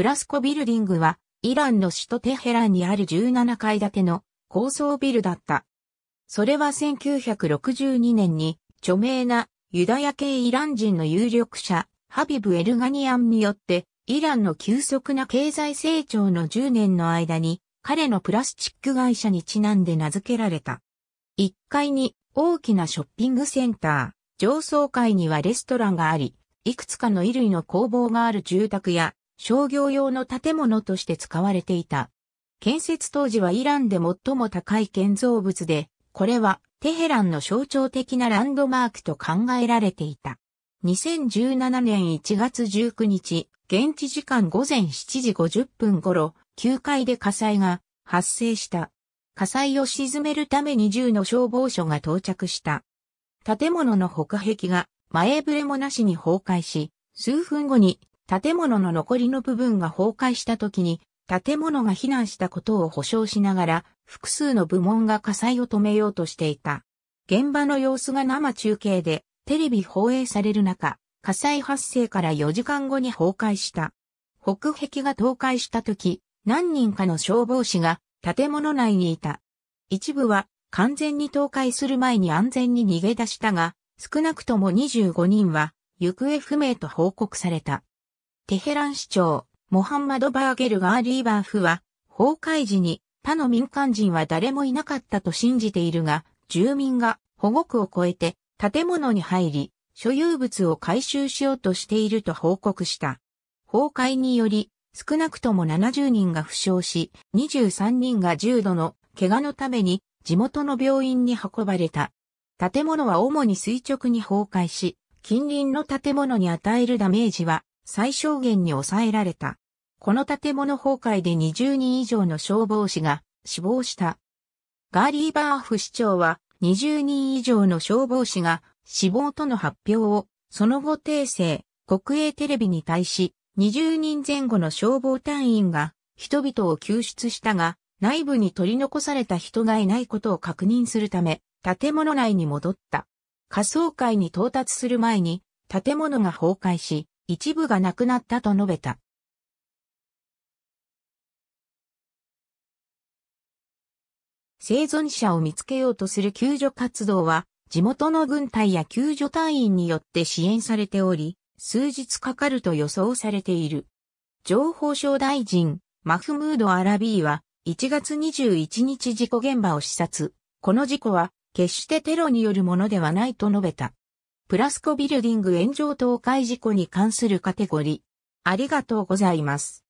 プラスコビルディングは、イランの首都テヘランにある17階建ての高層ビルだった。それは1962年に著名なユダヤ系イラン人の有力者、ハビブ・エルガニアンによって、イランの急速な経済成長の10年の間に、彼のプラスチック会社にちなんで名付けられた。1階に大きなショッピングセンター、上層階にはレストランがあり、いくつかの衣類の工房がある住宅や商業用の建物として使われていた。建設当時はイランで最も高い建造物で、これはテヘランの象徴的なランドマークと考えられていた。2017年1月19日、現地時間午前7時50分頃、9階で火災が発生した。火災を鎮めるために10の消防署が到着した。建物の北壁が前触れもなしに崩壊し、数分後に建物の残りの部分が崩壊した時に建物が避難したことを保証しながら複数の部門が火災を止めようとしていた。現場の様子が生中継でテレビ放映される中、火災発生から4時間後に崩壊した。北壁が倒壊した時、何人かの消防士が建物内にいた。一部は完全に倒壊する前に安全に逃げ出したが、少なくとも25人は行方不明と報告された。テヘラン市長、モハンマド・バーゲル・ガーリーバーフは、崩壊時に他の民間人は誰もいなかったと信じているが、住民が保護区を越えて建物に入り、所有物を回収しようとしていると報告した。崩壊により、少なくとも70人が負傷し、23人が重度の怪我のために地元の病院に運ばれた。建物は主に垂直に崩壊し、近隣の建物に与えるダメージは最小限に抑えられた。この建物崩壊で20人以上の消防士が死亡した。ガーリーバーフ市長は20人以上の消防士が死亡との発表をその後訂正、国営テレビに対し20人前後の消防隊員が人々を救出したが、内部に取り残された人がいないことを確認するため、建物内に戻った。仮想会に到達する前に、建物が崩壊し、一部がなくなったと述べた。生存者を見つけようとする救助活動は、地元の軍隊や救助隊員によって支援されており、数日かかると予想されている。情報省大臣、マフムード・アラビーは、1月21日事故現場を視察。この事故は、決してテロによるものではないと述べた。プラスコビルディング炎上倒壊事故に関するカテゴリー。ありがとうございます。